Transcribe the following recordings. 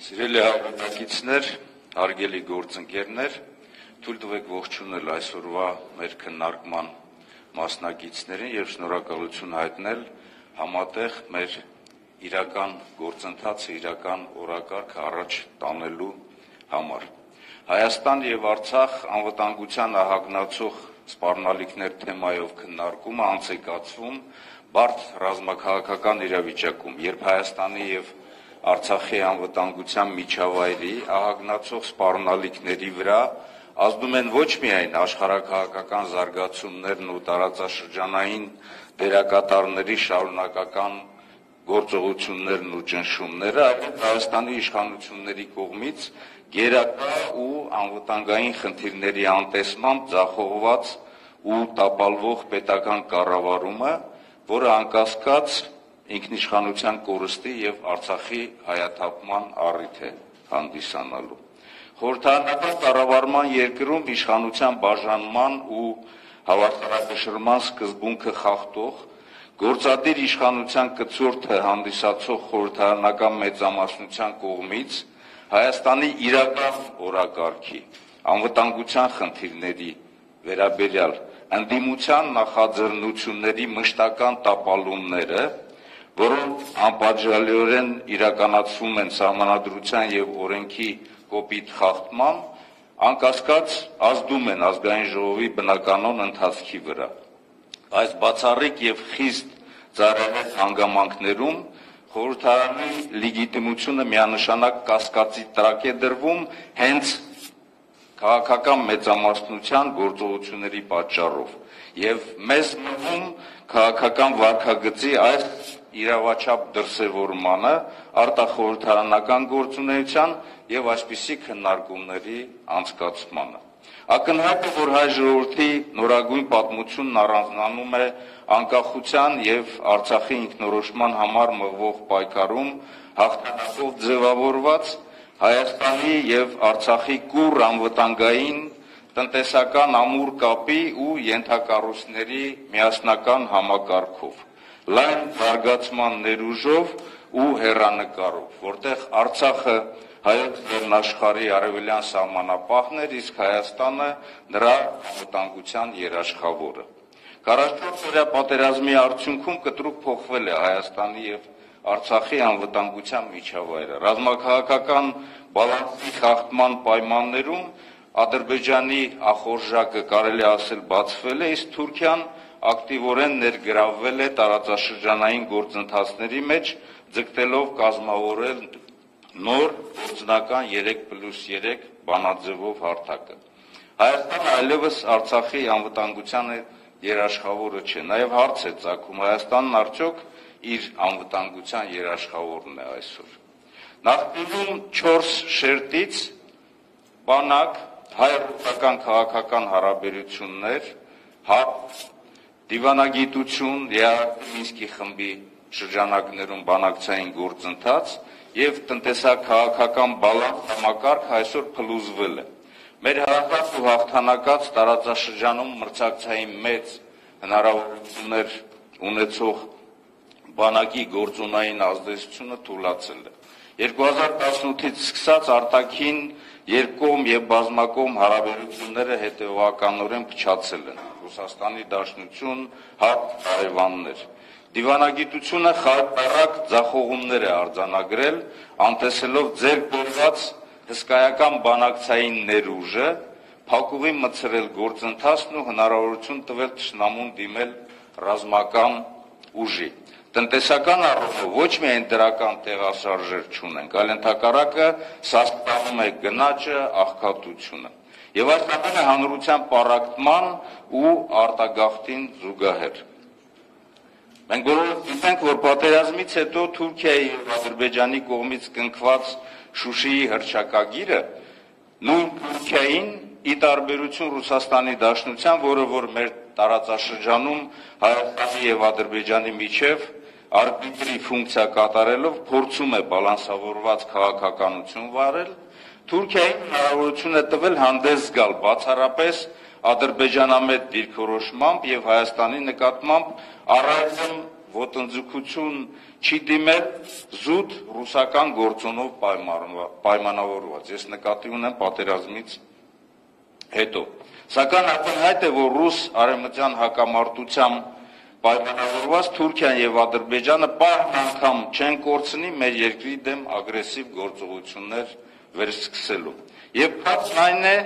Սիրելի հավատացիչներ, հարգելի գործընկերներ, թույլ տվեք ողջունել այսօրվա մեր քննարկման մասնակիցներին եւ շնորհակալություն հայտնել համատեղ մեր իրական գործընթացը, իրական օրակարգը առաջ տանելու համար։ Հայաստան եւ Արցախ անվտանգության ահագնացող սպառնալիքներ թեմայով քննարկումը անց է կացվում բարդ ռազմաքաղաքական իրավիճակում, երբ Հայաստանի եւ Արցախի անվտանգության միջավայրի ահագնացող սպառնալիքների վրա ազդում են ոչ միայն աշխարհակաղակական զարգացումներն ու տարածաշրջանային դերակատարների շարունակական գործողություններն ու ճնշումները, այլ Հայաստանի իշխանությունների կողմից գերակա ու անվտանգային խնդիրների անտեսմամբ ձախողված ու տապալվող պետական կառավարումը, որը անկասկած ինքնիշխանության կորստի եւ Արցախի հայաթափման առիթ է հանդիսանալու։ Խորհրդարանական կառավարման երկրում իշխանության բաժանման ու հավասարակշռման սկզբունքը խախտող գործադիր իշխանության կցորդը հանդիսացող խորհրդարանական մեծամասնության կողմից Հայաստանի իրական օրակարգի անվտանգության խնդիրների վերաբերյալ ընդդիմության նախաձեռնությունների մշտական տապալումները, որոնք անպատժելիորեն իրականացվում են Սահմանադրության եւ օրենքի կոպիտ խախտմամբ, անկասկած ազդում են ազգային ժողովի բնականոն ընթացքի վրա։ Այս բացառիկ եւ խիստ ծառայել հանգամանքներում խորհրդարանի լեգիտիմությունը միանշանակ կասկածի տրակ է դրվում հենց քաղաքական մեծամասնության գործողությունների պատճառով եւ մեզ մնում քաղաքական վարկագծի այս իրավաչափ դրսևորմանը արտախորհրդարանական գործունեության եւ այսպիսի քննարկումների անցկացմանը ակնհայտ է որ հայ ժողովրդի նորագույն պատմությունն առանձնանում է անկախության եւ Արցախի ինքնորոշման համար մղվող պայքարում հաղթանակով ձևավորված Հայաստանի եւ Արցախի կուր անվտանգային տնտեսական ամուր կապի ու յենթակառույցների միասնական համակարգով լայն զարգացման ներուժով ու հերանեկարով, որտեղ Արցախը հայոց լեռնաշխարհի արևելյան սահմանապահն էր, իսկ Հայաստանը նրա անվտանգության երաշխավորը։ 44-օրյա պատերազմի արդյունքում կտրուկ փոխվել է Հայաստանի եւ Արցախի անվտանգության միջավայրը։ Ռազմաքաղաքական բալանսի խախտման պայմաններում Ադրբեջանի ախորժակը կարելի ասել բացվել է, իսկ Թուրքիան ակտիվորեն ներգրավվել է տարածաշրջանային գործընթացների մեջ, ձգտելով կազմավորել նոր գործնական 3+3 բանաձևով հարթակը։ Հայաստանը այլևս Արցախի անվտանգության երաշխավորը չէ։ Նաև հարց է ցակում. Հայաստանն արդյոք իր անվտանգության երաշխավորն է այսօր։ Նախկինում 4 շերտից բանակ հայ-ռուսական քաղաքական հարաբերություններ, հա դիվանագիտություն, Միինսկի խմբի շրջանակներում բանակցային գործընթաց եւ տնտեսա-քաղաքական բալանս համակարգ այսօր փլուզվել է։ Մեր հարակած ու հաղթանակած տարածաշրջանում մրցակցային մեծ հնարավորություններ ունեցող բանակի գործունային ազդեցությունը թուլացել է։ 2018-ից սկսած արտաքին երկկողմ եւ բազմակողմ հարաբերությունները հետեւականորեն փչացել են։ Ռուսաստանի Դաշնություն, ՀԱՊ, Արևաններ Դիվանագիտությունը խարտառակ ձախողումներ է արձանագրել, անտեսելով ձեր կորված հսկայական բանակցային ներուժը, փակուղի մցրել գործընթացն ու հնարավորություն տվել ճշնամուն դիմել ռազմական ուժի։ Տնտեսական առումով ոչ միայն դրական տեղաշարժեր չունենք, այլ ընդհակառակը սաստանում է գնաճը, աղքատությունը։ Եվ այս ամենը հանրության պարակտման ու արտագաղթին զուգահեռ։ Մենք բոլորը գիտենք, որ պատերազմից հետո Թուրքիայի եւ Ադրբեջանի կողմից կնքված Շուշիի հրճակագիրը նույն Թուրքիային ի տարբերություն Ռուսաստանի Դաշնության, որը որ մեր տարածաշրջանում Հայաստանի եւ Ադրբեջանի միջև արբիտրի ֆունկցիա կատարելով փորձում է բալանսավորված քաղաքականություն վարել, Թուրքիային հնարավորություն է տվել հանդես գալ բացառապես ադրբեջանամետ դիրքորոշմամբ եւ Հայաստանի նկատմամբ առայժմ ոտնձգություն չի դիմել զուտ ռուսական գործոնով պայմանավորված։ Ես նկատի ունեմ պատերազմից հետո։ Սակայն ակնհայտ է, որ ռուս արևմտյան հակամարտությամբ պայմանավորված Թուրքիան եւ Ադրբեջանը պահն անգամ չեն կորցնի մեր երկրի դեմ ագրեսիվ գործողություններ վերսկսելու։ Եվ փաստն այն է,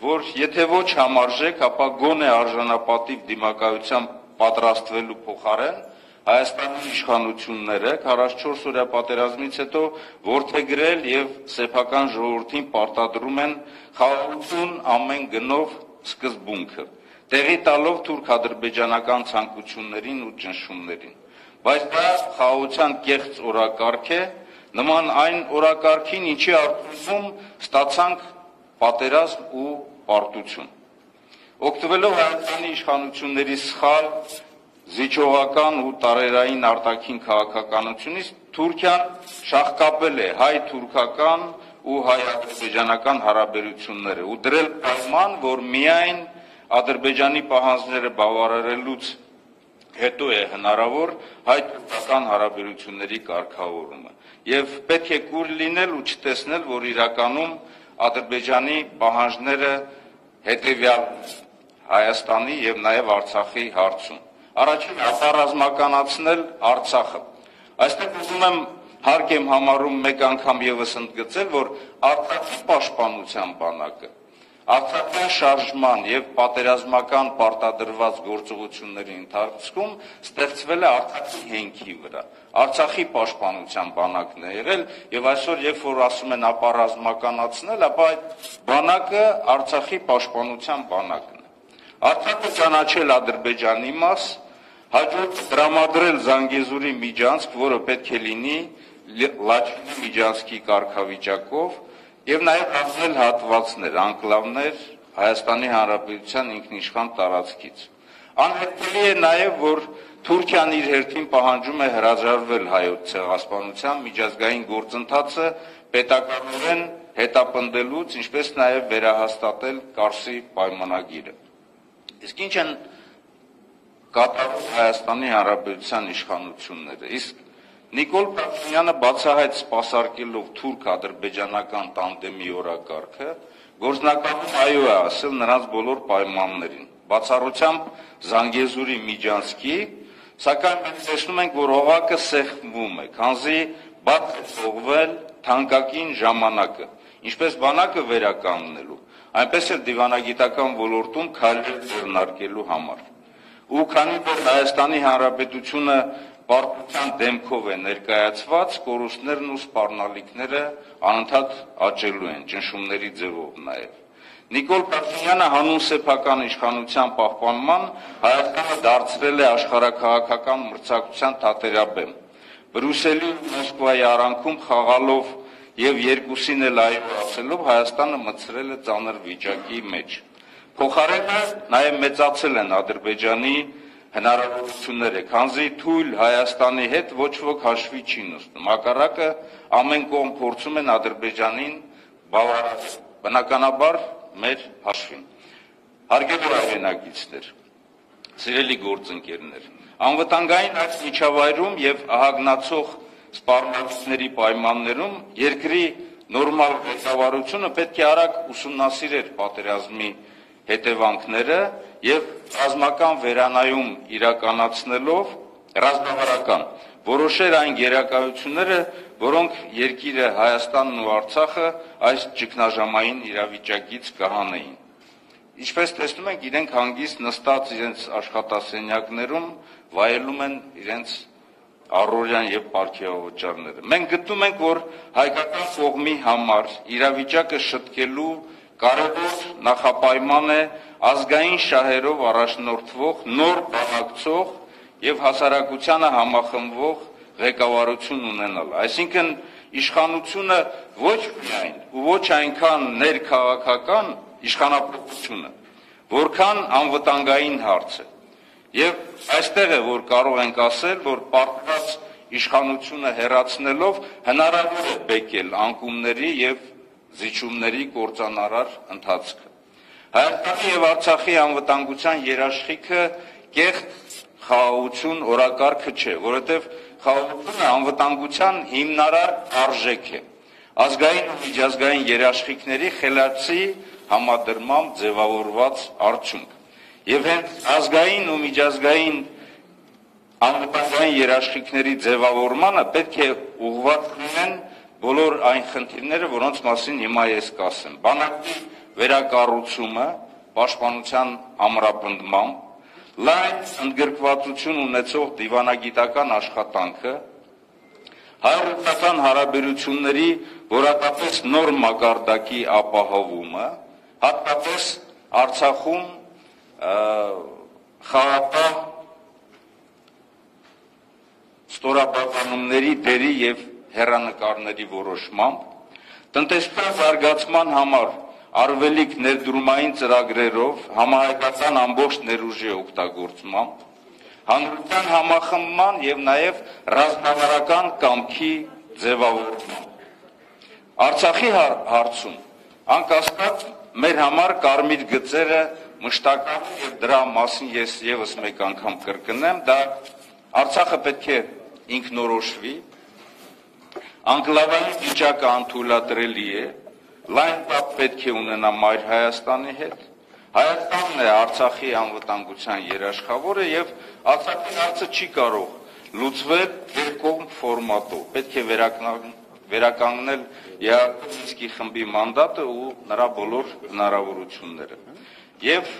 որ եթե ոչ համարժեք, ապա գոնե արժանապատիվ դիմակայության պատրաստվելու փոխարեն Հայաստանի իշխանությունները 44 օրյա պատերազմից հետո որթեգրել եւ սեփական ժողովրդին պարտադրում են խաղաղություն ամեն գնով սկզբունքը տեղի տալով թուրք-ադրբեջանական ցանկություններին ու ճնշումներին։ Բայց դա խաղաղության կեղծ օրակարգ է, նման այն օրակարգին, ինչի արդյունքում ստացանք պատերազմ ու պարտություն։ Օգտվելով Հայաստանի իշխանությունների սխալ զիջողական ու տարերային արտաքին քաղաքականությունից Թուրքիան շահկապել է հայ-թուրքական ու հայ-ադրբեջանական հարաբերությունները ու դրել պայման, որ միայն Ադրբեջանի պահանջները բավարարելուց հետո է հնարավոր հայ-թուրքական հարաբերությունների կարգավորումը եւ պետք է կուր լինել ու չտեսնել, որ իրականում Ադրբեջանի պահանջները հետեւյալ Հայաստանի եւ նաեւ Արցախի հարցում։ Առաջին ապառազմականացնել Արցախը։ Այստեղ ուզում եմ հարկ եմ համարում մեկ անգամ եւս ընդգծել, որ Արցախի պաշտպանության բանակը Արցախյան շարժման եւ պատերազմական պարտադրված գործողությունների ընթացքում ստեղծվել է Արցախի հենքի վրա։ Արցախի պաշտպանության բանակն է եղել եւ այսօր երբ որ ասում են ապառազմականացնել, ապա այդ բանակը Արցախի պաշտպանության բանակն է։ Արցախը ճանաչել Ադրբեջանի մաս, հաջորդ դրամադրել Զանգեզուրի միջանցք, որը պետք է լինի Լաչինի միջանցքի կարգավիճակով եւ նաեւ հանձնել հատվածներ, անկլավներ Հայաստանի Հանրապետության ինքնիշխան տարածքից։ Անհետելի է նաեւ, որ Թուրքիան իր հերթին պահանջում է հրաժարվել հայոց ցեղասպանության միջազգային գործընթացը պետականորեն հետապնդելուց, ինչպես նաեւ վերահաստատել Կարսի պայմանագիրը։ Իսկ ինչ են կատարում Հայաստանի Հանրապետության իշխանությունները։ Իսկ Նիկոլ Փաշինյանը բացահայտ սпасարկելով թուրք-ադրբեջանական տանդեմի օրակարգը գործնականում այո է ասել նրանց բոլոր պայմաններին։ Բացառությամբ Զանգեզուրի Միջանսկի, սակայն մենք տեսնում ենք, որ օղակը սեղմվում է, քանզի բաց է թողվել թանկագին ժամանակը, ինչպես բանակը վերականգնելու, այնպես էլ դիվանագիտական ոլորտում քայլեր ձեռնարկելու համար։ Ու քանի որ Հայաստանի Հանրապետությունը պարտության դեմքով է ներկայացված, կորուստներն ու սպառնալիքները անընդհատ աճելու են, ճնշումների ձևով նաև։ Նիկոլ Փաշինյանը հանուն սեփական իշխանության պահպանման Հայաստանը դարձրել է աշխարհակաղակական մրցակցության թատերաբեմ։ Բրյուսելի ու Մոսկվայի արանքում խաղալով եւ երկուսին էլ այո ասելով Հայաստանը մցրել է ծանր վիճակի մեջ։ Փոխարենը նաև մեծացել են Ադրբեջանի հնարավորությունները, քանզի թույլ Հայաստանի հետ ոչ ոք հաշվի չի նստում։ Հակառակը ամեն կողմ փորձում են Ադրբեջանին բավարարել։ Բնականաբար մեր հաշվին։ Հարգելի հայրենագիցներ, սիրելի գործընկերներ, անվտանգային այս միջավայրում եւ ահագնացող սպառնալիքների պայմաններում երկրի նորմալ ղեկավարությունը պետք է արագ ուսումնասիրեր պատերազմի հետևանքները եւ ռազմական վերանայում իրականացնելով ռազմավարական որոշեր այն գերակայությունները, որոնք երկիրը Հայաստանն ու Արցախը այս ճգնաժամային իրավիճակից կհանեին։ Ինչպես տեսնում ենք, իրենք հանգիստ նստած իրենց աշխատասենյակներում վայելում են իրենց առօրյան եւ ապարքեվաճառները։ Մենք գտնում ենք, որ հայկական կողմի համար իրավիճակը շտկելու կարևոր նախապայման է ազգային շահերով առաջնորդվող նոր բանակցող եւ հասարակությանը համախմբվող ղեկավարություն ունենալ։ Այսինքն իշխանությունը ոչ միայն ու ոչ այնքան ներքաղաքական իշխանապետությունը, որքան անվտանգային հարց է։ Եվ այստեղ է, որ կարող ենք ասել, որ պարտված իշխանությունը հերացնելով հնարավոր է բեկել անկումների եւ զիջումների կործանարար ընթացքը։ Հայաստանի եւ Արցախի անվտանգության երաշխիքը կեղծ խաղաղություն օրակարգը չէ, որովհետև խաղաղությունը անվտանգության հիմնարար արժեք է։ Ազգային ու միջազգային երաշխիքների խելացի համադրմամբ ձևավորված արդյունք։ Եվ հենց ազգային ու միջազգային անվտանգային երաշխիքների ձևավորմանը պետք է ուղղված լինեն բոլոր այն խնդիրները, որոնց մասին հիմա ես կասեմ։ Բանակի վերակառուցումը, պաշտպանության ամրապնդմամբ, լայն ընդգրկվածություն ունեցող դիվանագիտական աշխատանքը, հայ-ռուսական հարաբերությունների որակապես նոր մակարդակի ապահովումը, հատկապես Արցախում խաղապահ ստորաբաժանումների դերի եւ հերանեկարների որոշմամբ տնտեսական զարգացման համար արվելիք ներդրումային ծրագրերով համահայկական ամբողջ ներուժի օգտագործմամբ հանրության համախմբման եւ նաեւ ռազմավարական կամքի ձևավորմամբ Արցախի հարցում. Անկասկած մեր համար կարմիր գծերը մշտական եւ դրա մասին ես եւս մեկ անգամ կրկնեմ դա Արցախը պետք է ինքնորոշվի անկլավային վիճակը անթույլատրելի է լայն կապ պետք է ունենա Մայր Հայաստանի հետ։ Հայաստանն է Արցախի անվտանգության երաշխավորը եւ Արցախի հարցը չի կարող լուծվել երկկողմ ֆորմատով։ Պետք է վերականգնել Յակոբինսկի խմբի մանդատը ու նրա բոլոր հնարավորությունները։ Եվ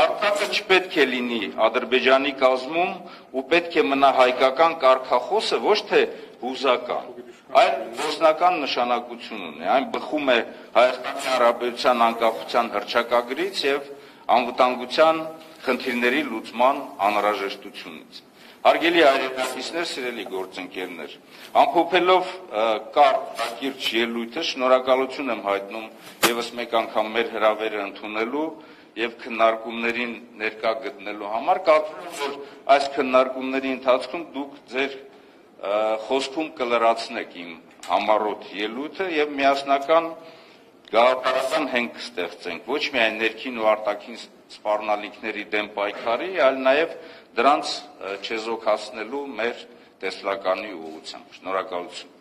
Արցախը չպետք է լինի Ադրբեջանի կազմում ու պետք է մնա հայկական կարգախոսը ոչ թե հուզական այլ գործնական նշանակություն ունի։ Այն բխում է Հայաստանի Հանրապետության անկախության հռչակագրից եւ անվտանգության խնդիրների լուծման անհրաժեշտությունից։ Հարգելի հայրենակիցներ, սիրելի գործընկերներ, ամփոփելով կարճ ելույթը շնորհակալություն եմ հայտնում եւս մեկ անգամ մեր հրավերը ընդունելու եւ քննարկումներին ներկա գտնելու համար կարծում եմ որ այս քննարկումների ընթացքում դուք ձեր խոսքում կլրացնեք իմ համառոտ ելույթը եւ միասնական գաղափարական հենք կստեղծենք ոչ միայն ներքին ու արտաքին սպառնալիքների դեմ պայքարի, այլ նաեւ դրանց չեզոքացնելու մեր տեսլականի ուղղությամբ։ Շնորհակալություն։